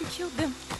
You killed them.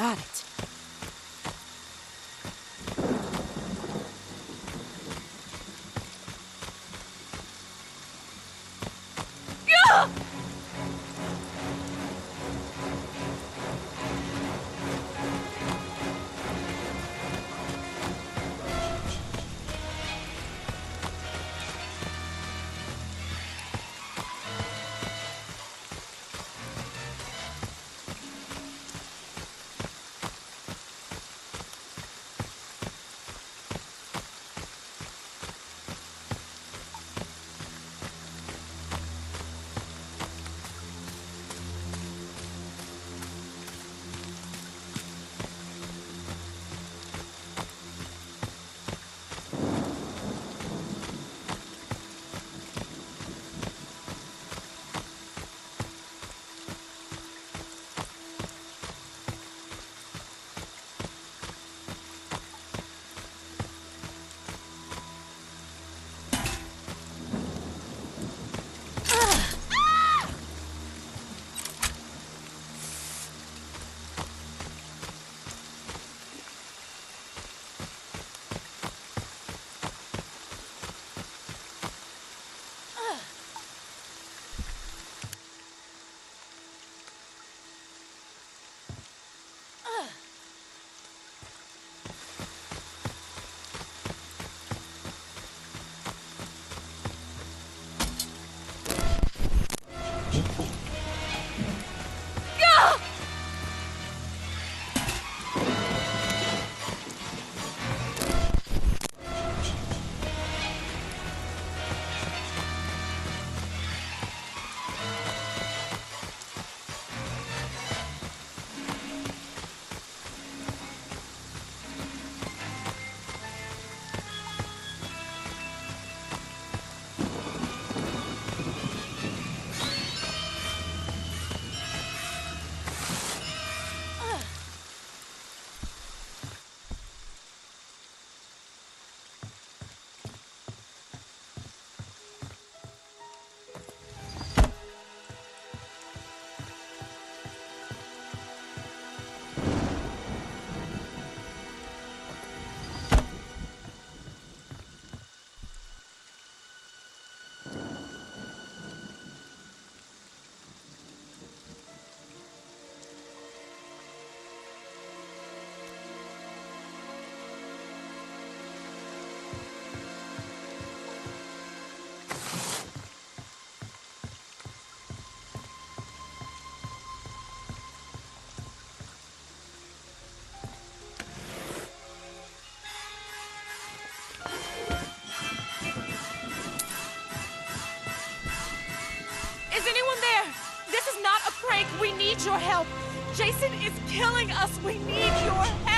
Got it. Need your help. Jason is killing us. We need your help.